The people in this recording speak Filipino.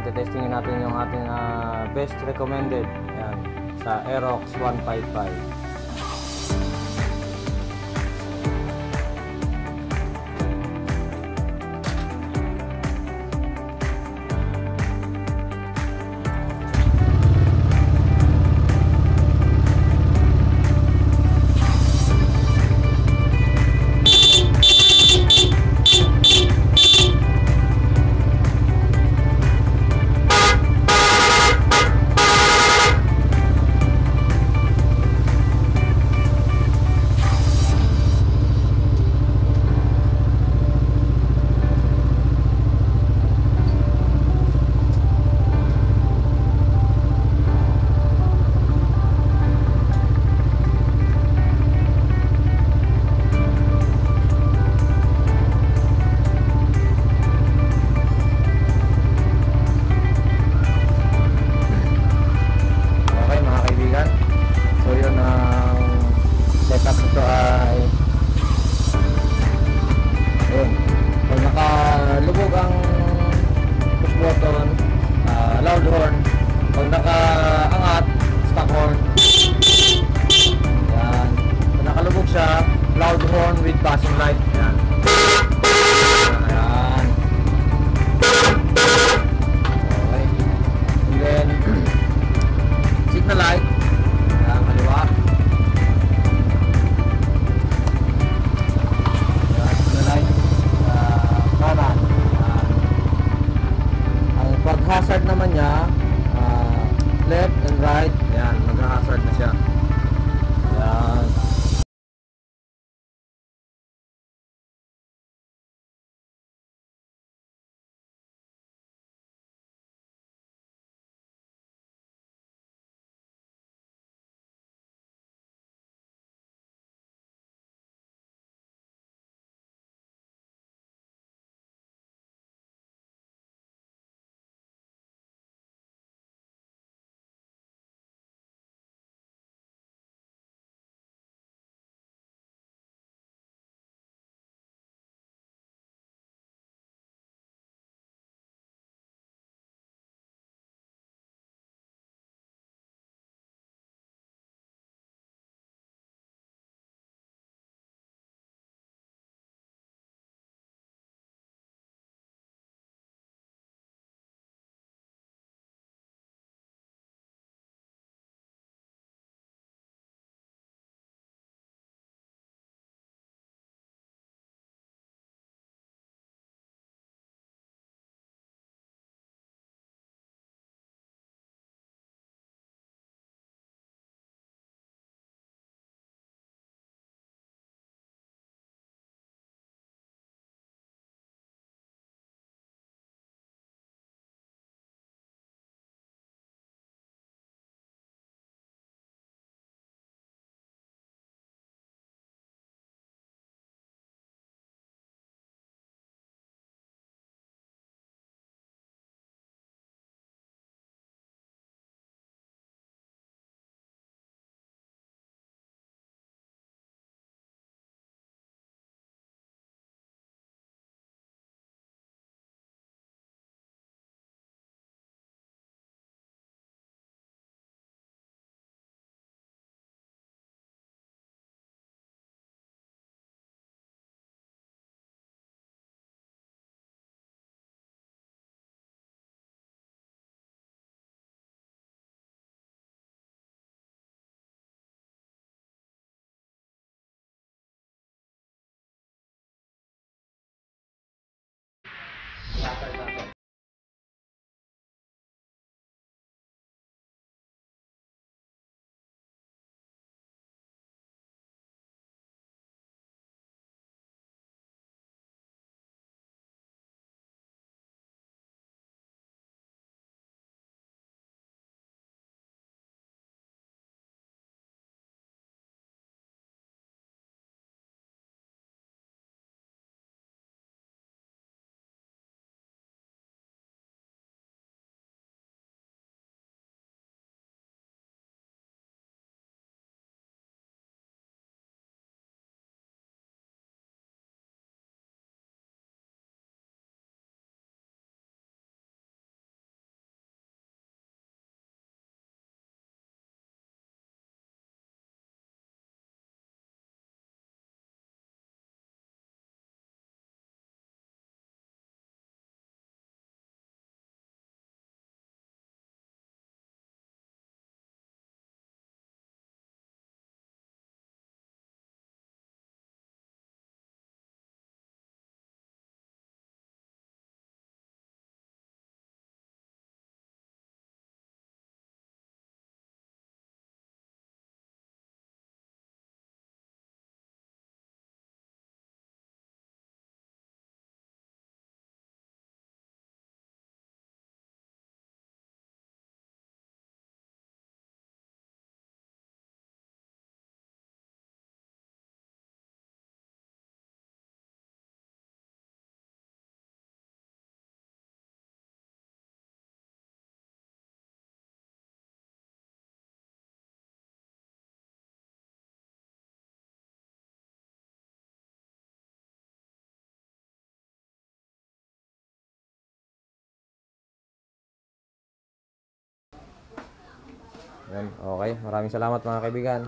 Yan, tetestingin natin yung ating ah, best recommended. Yan, sa Aerox 155. hazard naman niya, uh, left and right, yan, mag-hazard na siya. Yan, okay. Maraming salamat mga kaibigan.